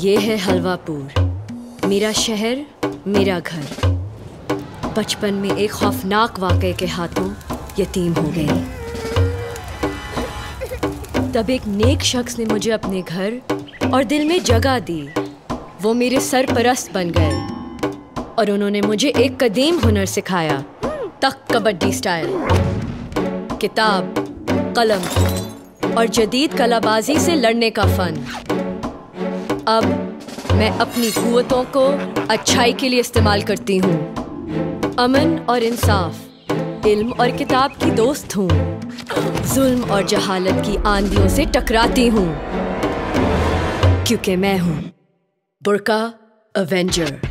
ये है हलवापुर। मेरा शहर, मेरा घर। बचपन में एक खौफनाक वाक़े के हाथों यतीम हो गई। तब एक नेक शख्स ने मुझे अपने घर और दिल में जगह दी। वो मेरे सरपरस्त बन गए और उन्होंने मुझे एक कदीम हुनर सिखाया तक कबड्डी स्टाइल। किताब, कलम और जदीद कलाबाजी से लड़ने का फन। अब मैं अपनी कुतों को अच्छाई के लिए इस्तेमाल करती हूँ। अमन और इंसाफ, इल्म और किताब की दोस्त हूँ। जुल्म और जहालत की आंधियों से टकराती हूँ। क्योंकि मैं हूँ बुरका अवेंजर।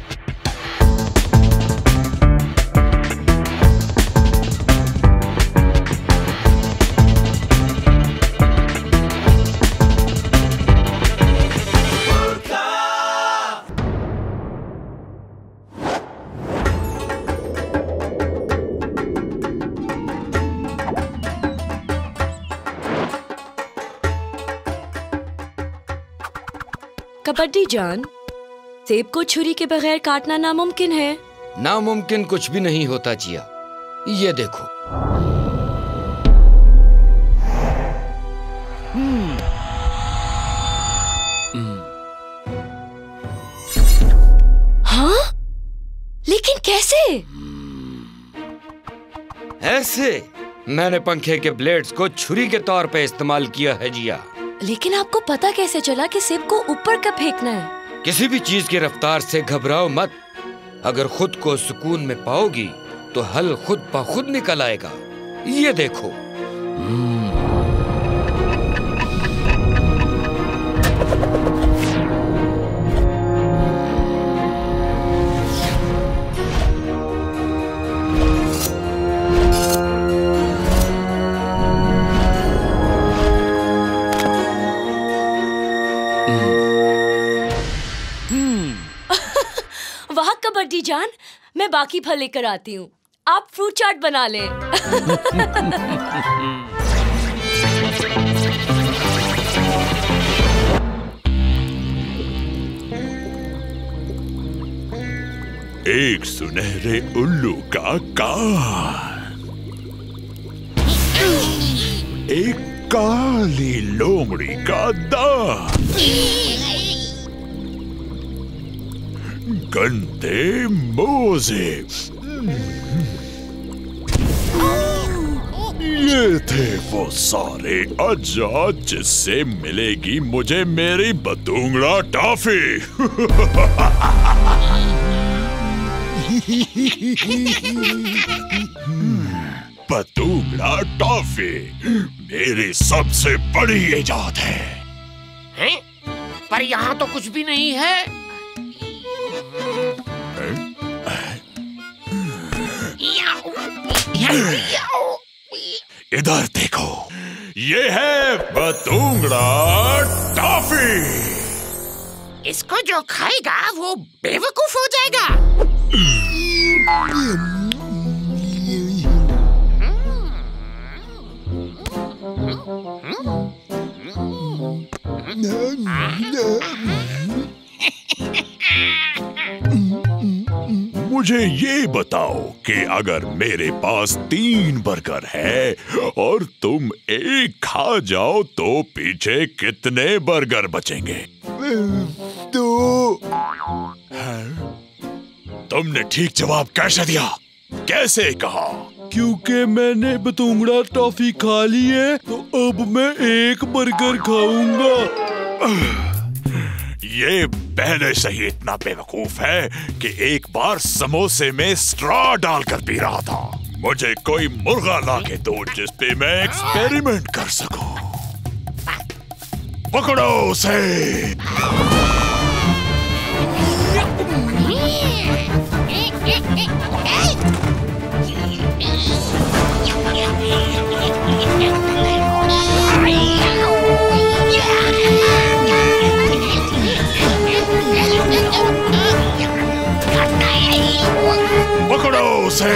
कबड्डी जान सेब को छुरी के बगैर काटना नामुमकिन है? नामुमकिन कुछ भी नहीं होता जिया। ये देखो। हाँ? लेकिन कैसे? ऐसे? मैंने पंखे के ब्लेड्स को छुरी के तौर पे इस्तेमाल किया है जिया। लेकिन आपको पता कैसे चला कि सेब को ऊपर कब फेंकना है? किसी भी चीज़ की रफ्तार से घबराओ मत। अगर खुद को सुकून में पाओगी तो हल खुद ब खुद निकल आएगा। ये देखो। वाह बाकी फल लेकर आती हूँ। आप फ्रूट चाट बना लें। एक सुनहरे उल्लू का कान। एक काली लोमड़ी का दांत गंदे मोजे। ये थे वो सारे अजा जिससे मिलेगी मुझे मेरी बतूंगड़ा टॉफी। बतूंगड़ा टॉफी मेरी सबसे बड़ी इजाद है। हैं? पर यहाँ तो कुछ भी नहीं है। इधर देखो। ये है बतूंगड़ा टॉफी। इसको जो खाएगा वो बेवकूफ़ हो जाएगा। मुझे ये बताओ कि अगर मेरे पास तीन बर्गर है और तुम एक खा जाओ तो पीछे कितने बर्गर बचेंगे? तो तुमने ठीक जवाब कैसे दिया? कैसे कहा? क्योंकि मैंने बतूंगड़ा टॉफी खा ली है तो अब मैं एक बर्गर खाऊँगा। ये पहले से ही इतना बेवकूफ़ है कि एक बार समोसे में स्ट्रॉ डालकर पी रहा था। मुझे कोई मुर्गा ला के दो जिस पे मैं एक्सपेरिमेंट कर सकूँ। पकड़ो उसे। पकड़ो उसे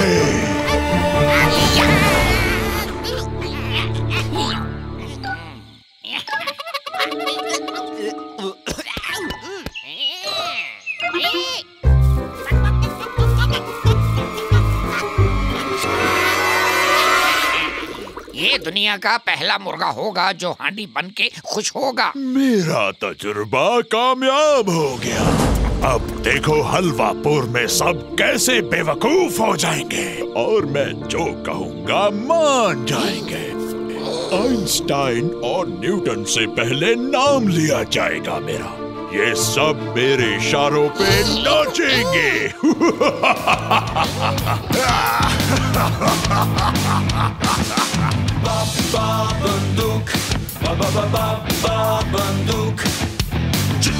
ये दुनिया का पहला मुर्गा होगा जो हांडी बन के खुश होगा। मेरा तजुर्बा कामयाब हो गया। अब देखो हलवापुर में सब कैसे बेवकूफ़ हो जाएँगे। और मैं जो कहूँगा मान जाएँगे। आइंस्टाइन और न्यूटन से पहले नाम लिया जाएगा मेरा। ये सब मेरे इशारों पे नाचेंगे। बाबा बंदूक। अरे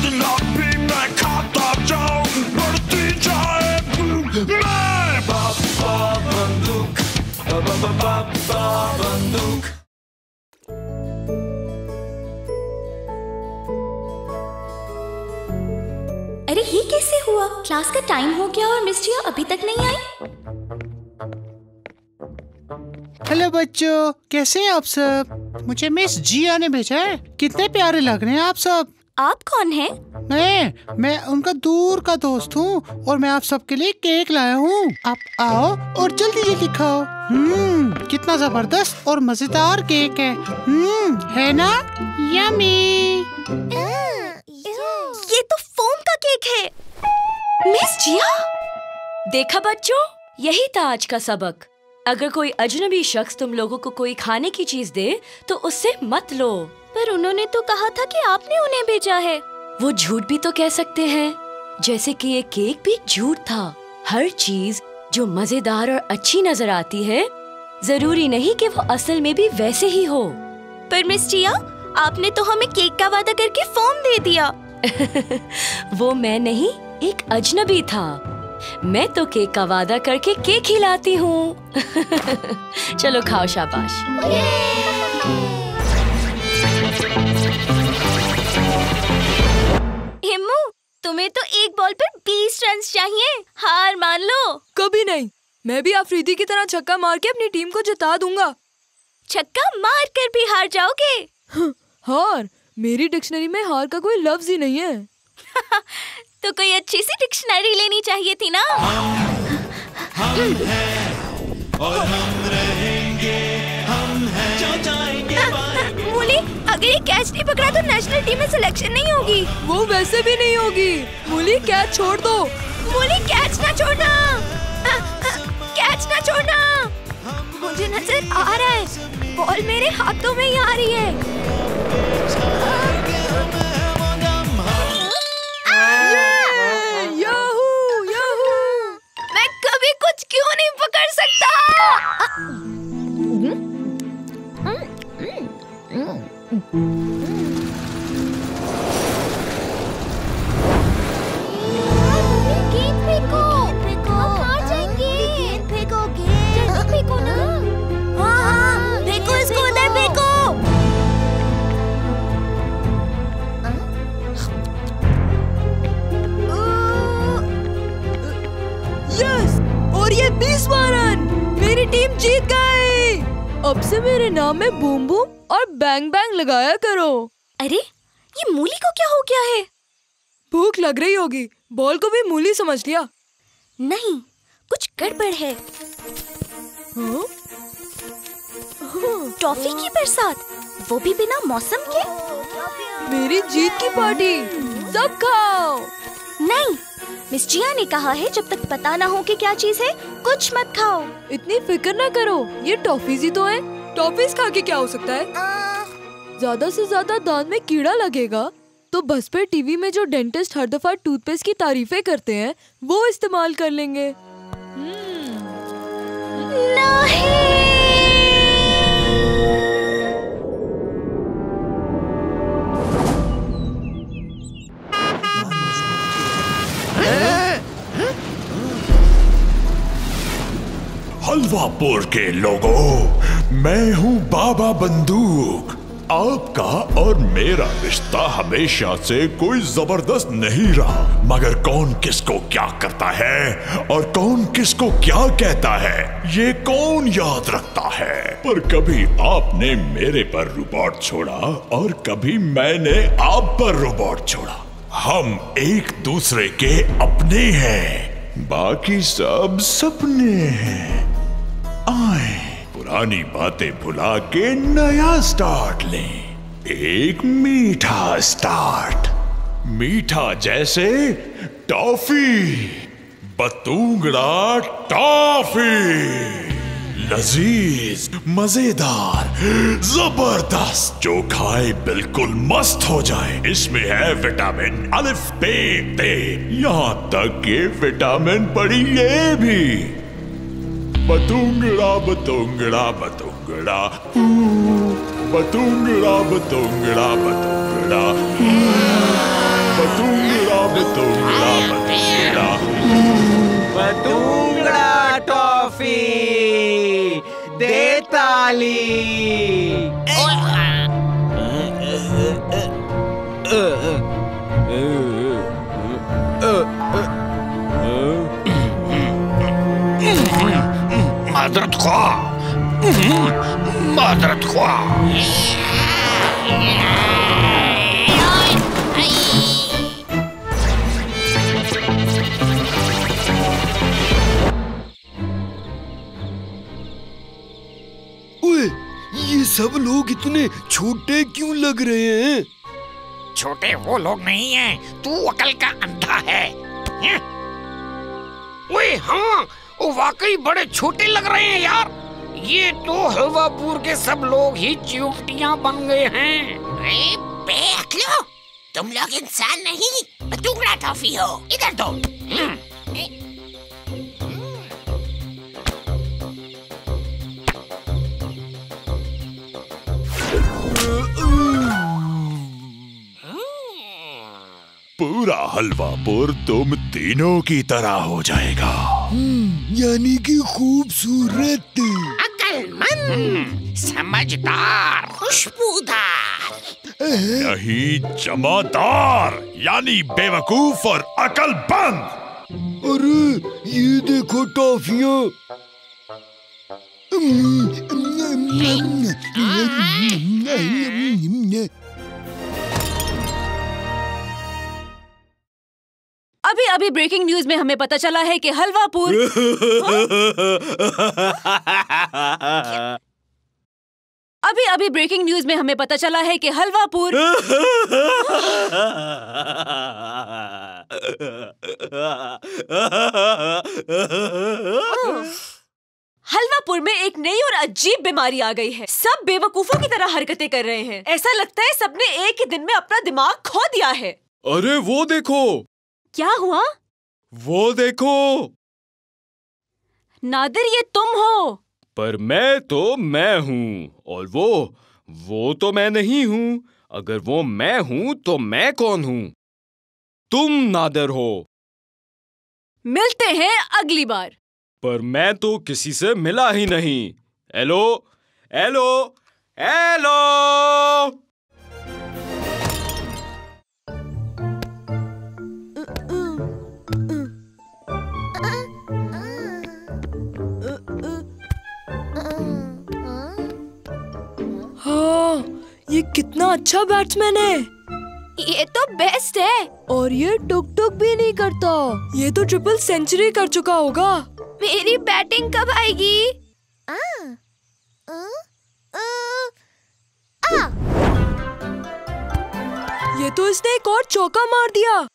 ये कैसे हुआ? क्लास का टाइम हो गया और मिस जिया अभी तक नहीं आई? हेलो बच्चों, कैसे हैं आप सब? मुझे मिस जिया ने भेजा है। कितने प्यारे लग रहे हैं आप सब। आप कौन हैं? मैं मैं उनका दूर का दोस्त हूँ और मैं आप सबके लिए केक लाया हूँ। आप आओ और जल्दी जल्दी खाओ हम्म कितना ज़बरदस्त और मज़ेदार केक है। हम्म है ना? यमी ये तो फोम का केक है। मिस जिया? देखा बच्चों? यही था आज का सबक। अगर कोई अजनबी शख्स तुम लोगों को कोई खाने की चीज़ दे तो उससे मत लो। पर उन्होंने तो कहा था कि आपने उन्हें भेजा है। वो झूठ भी तो कह सकते हैं जैसे कि ये केक भी झूठ था। हर चीज़ जो मज़ेदार और अच्छी नज़र आती है ज़रूरी नहीं कि वो असल में भी वैसे ही हो। पर मिस जिया आपने तो हमें केक का वादा करके फोम दे दिया। वो मैं नहीं एक अजनबी था। मैं तो केक का वादा करके केक खिलाती हूँ। चलो खाओ शाबाश। तुम्हें तो एक बॉल पर बीस रन चाहिए। हार मान लो। कभी नहीं। मैं भी अफरीदी की तरह छक्का मार के अपनी टीम को जिता दूँगा। छक्का मार कर भी हार जाओगे। हार? मेरी डिक्शनरी में हार का कोई लफ्ज ही नहीं है। तो कोई अच्छी सी डिक्शनरी लेनी चाहिए थी ना? मूली अगर ये कैच नहीं पकड़ा तो नेशनल टीम में सिलेक्शन नहीं होगी. वो वैसे भी नहीं होगी। मूली कैच छोड़ दो। मूली कैच ना छोड़ना कैच ना छोड़ना मुझे नज़र आ रहा है। बॉल मेरे हाथों में ही आ रही है। Yahoo yahoo. मैं कभी कुछ क्यों नहीं पकड़ सकता? नाम में बूम बूम और बैंग बैंग लगाया करो। अरे ये मूली को क्या हो गया है? भूख लग रही होगी। बॉल को भी मूली समझ लिया। नहीं कुछ गड़बड़ है। हाँ? टॉफी की बरसात। वो भी बिना मौसम के? मेरी जीत की पार्टी। सब खाओ। नहीं मिस जिया ने कहा है जब तक पता ना हो कि क्या चीज़ है कुछ मत खाओ। इतनी फ़िक्र ना करो ये टॉफीज ही तो है। टॉफीज खा के क्या हो सकता है? ज़्यादा से ज़्यादा दांत में कीड़ा लगेगा। तो बस पे टीवी में जो डेंटिस्ट हर दफ़ा टूथपेस्ट की तारीफें करते हैं वो इस्तेमाल कर लेंगे। हलवापुर के लोगों मैं हूँ बाबा बंदूक। आपका और मेरा रिश्ता हमेशा से कोई ज़बरदस्त नहीं रहा। मगर कौन किसको क्या करता है और कौन किसको क्या कहता है, ये कौन याद रखता है? पर कभी आपने मेरे पर रोबोट छोड़ा और कभी मैंने आप पर रोबोट छोड़ा। हम एक दूसरे के अपने हैं। बाकी सब सपने हैं। पुरानी बातें भुला के नया स्टार्ट लें। एक मीठा स्टार्ट मीठा जैसे टॉफी बतूंगड़ा टॉफी लजीज, मज़ेदार, ज़बरदस्त। जो खाए बिल्कुल मस्त हो जाए। इसमें है विटामिन अलिफ, बे, ते। यहाँ तक के विटामिन पड़ी ये भी। बतूंगड़ा बतूंगड़ा बतूंगड़ा बतूंगड़ा बतूंगड़ा बतूंगड़ा बतूंगड़ा बतूंगड़ा बतूंगड़ा बतूंगड़ा टॉफी दे ताली मादरत खा मादरत खा ओए ये सब लोग इतने छोटे क्यों लग रहे हैं? छोटे वो लोग नहीं हैं। तू अकल का अंधा है। हैं? ओए हाँ वो वाकई बड़े छोटे लग रहे हैं यार। ये तो हलवापुर के सब लोग ही चिमटियाँ बन गए हैं। अरे बेअक्लो तुम लोग इंसान नहीं बतूंगड़ा टॉफी हो इधर दो। पूरा हलवापुर तुम तीनों की तरह हो जाएगा। यानी कि खूबसूरत। अकलमंद। समझदार। खुशबूदार। नहीं जमादार यानी बेवकूफ़ और अकलबंद अरे ये देखो टॉफियाँ। अभी अभी ब्रेकिंग न्यूज़ में हमें पता चला है कि हलवापुर अभी अभी ब्रेकिंग न्यूज़ में हमें पता चला है कि हलवापुर हलवापुर में एक नई और अजीब बीमारी आ गई है। सब बेवकूफों की तरह हरकतें कर रहे हैं। ऐसा लगता है सबने एक ही दिन में अपना दिमाग खो दिया है। अरे वो देखो! क्या हुआ? वो देखो। नादिर ये तुम हो। पर मैं तो मैं हूँ और वो वो तो मैं नहीं हूँ। अगर वो मैं हूँ तो मैं कौन हूँ? तुम नादर हो। मिलते हैं अगली बार। पर मैं तो किसी से मिला ही नहीं। हेलो हेलो हेलो ये कितना अच्छा बैट्समैन है। ये तो बेस्ट है। और ये टुक टुक भी नहीं करता। ये तो ट्रिपल सेंचुरी कर चुका होगा। मेरी बैटिंग कब आएगी? आ, आ, आ, आ। ये तो इसने एक और चौका मार दिया।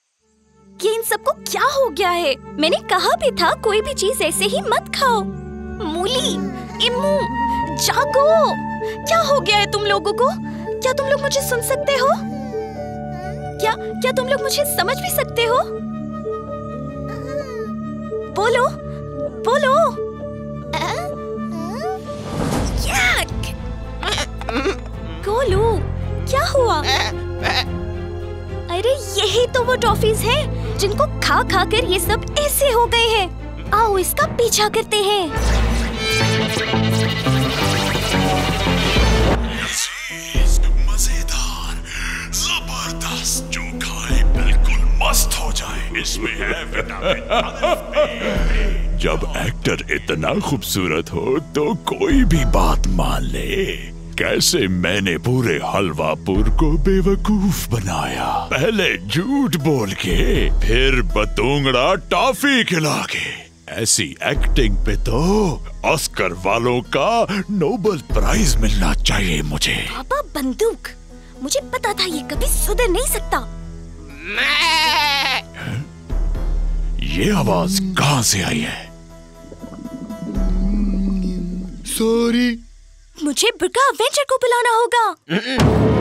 ये इन सबको क्या हो गया है? मैंने कहा भी था कोई भी चीज़ ऐसे ही मत खाओ। मूली इमू जागो। क्या हो गया है तुम लोगों को? क्या तुम लोग मुझे सुन सकते हो? क्या क्या तुम लोग मुझे समझ भी सकते हो? बोलो बोलो! गोलू, क्या हुआ? अरे, यही तो वो टॉफीज हैं, जिनको खा खा कर ये सब ऐसे हो गए हैं। आओ, इसका पीछा करते हैं। जब एक्टर इतना खूबसूरत हो तो कोई भी बात मान ले। कैसे मैंने पूरे हलवापुर को बेवकूफ़ बनाया? पहले झूठ बोल के फिर बतूंगड़ा टॉफी खिला के। ऐसी एक्टिंग पे तो ऑस्कर वालों का नोबल प्राइज मिलना चाहिए मुझे। पापा बंदूक! मुझे पता था ये कभी सुधर नहीं सकता। ये आवाज़ कहाँ से आई है? सॉरी मुझे बुरका एडवेंचर को बुलाना होगा।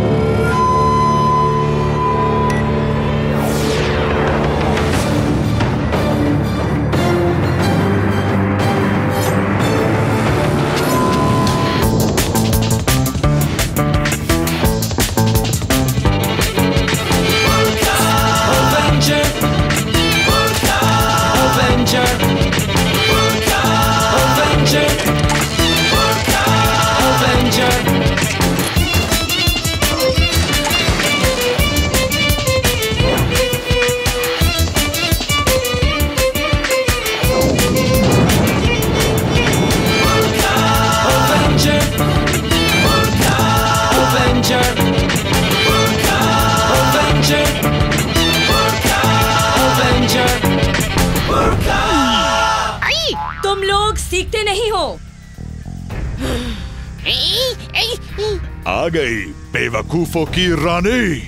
आ गई बेवकूफों की रानी।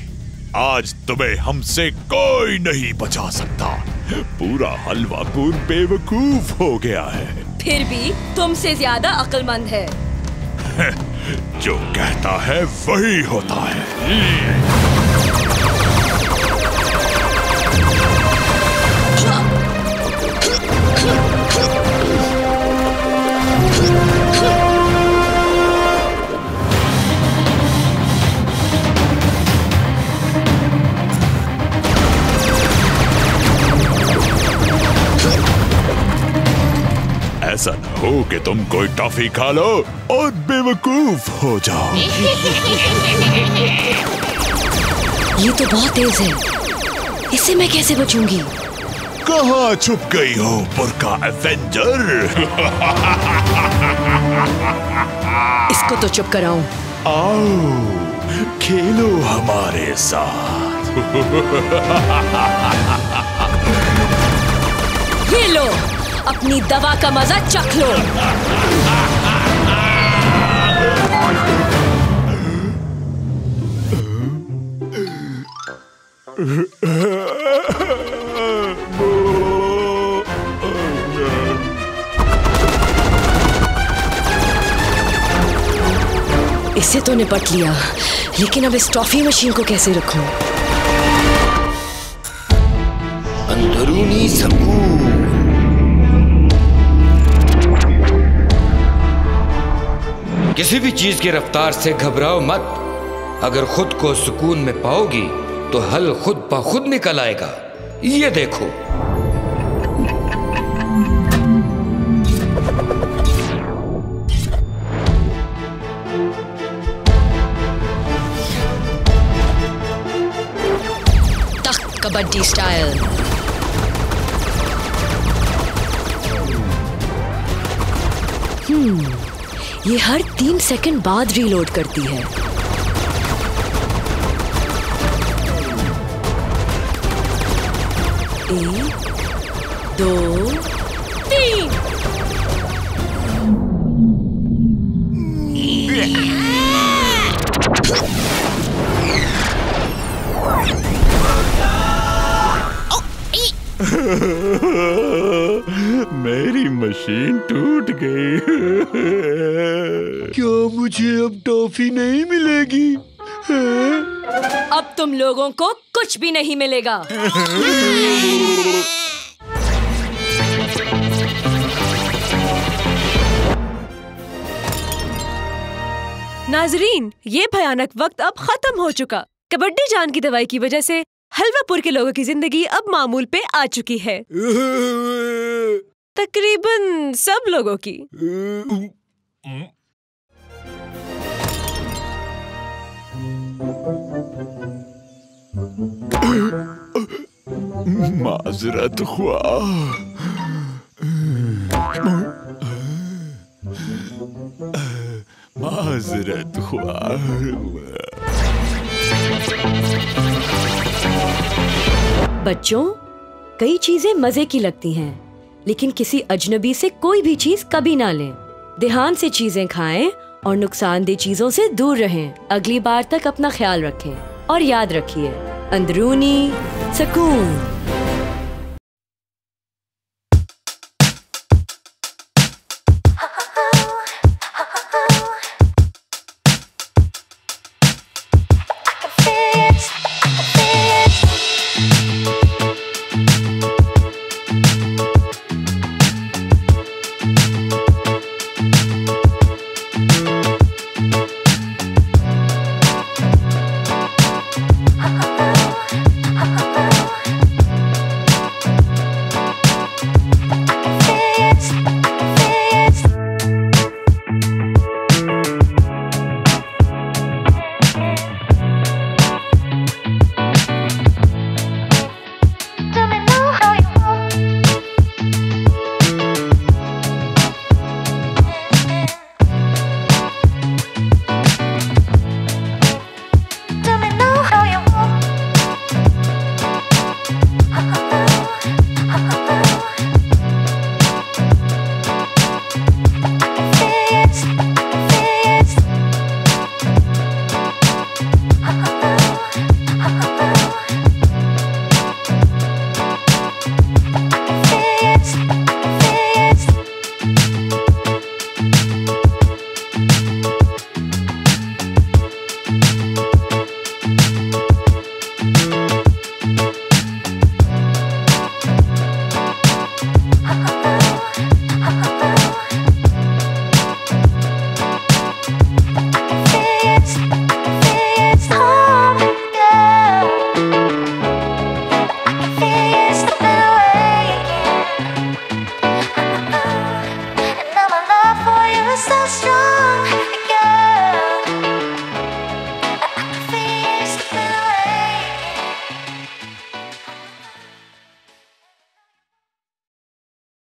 आज तुम्हें हमसे कोई नहीं बचा सकता। पूरा हलवा कून बेवकूफ़ हो गया है। फिर भी तुमसे ज़्यादा अक्लमंद है। जो कहता है वही होता है। कि तुम कोई टॉफी खा लो और बेवकूफ़ हो जाओ। ये तो बहुत तेज है। इससे मैं कैसे बचूँगी? कहाँ छुप गई हो बुरका एवेंजर? इसको तो चुप कराऊं। आओ खेलो हमारे साथ। ये लो। अपनी दवा का मज़ा चख लो इससे तो निपट लिया, लेकिन अब इस टॉफी मशीन को कैसे रखूँ? अंदरूनी सकून किसी भी चीज़ की रफ्तार से घबराओ मत। अगर खुद को सुकून में पाओगी तो हल खुद ब खुद निकल आएगा। ये देखो। कबड्डी स्टाइल। ये हर तीन सेकंड बाद रीलोड करती है। एक दो अब टॉफी नहीं मिलेगी अब तुम लोगों को कुछ भी नहीं मिलेगा। नाजरीन ये भयानक वक्त अब खत्म हो चुका। कबड्डी जान की दवाई की वजह से हलवापुर के लोगों की ज़िंदगी अब मामूल पे आ चुकी है। तकरीबन सब लोगों की। माजरत हुआ माजरत हुआ बच्चों, कई चीज़ें मज़े की लगती हैं, लेकिन किसी अजनबी से कोई भी चीज़ कभी ना लें। ध्यान से चीज़ें खाएँ और नुकसानदेह चीज़ों से दूर रहें। अगली बार तक अपना ख्याल रखें और याद रखिए। अंदरूनी सुकून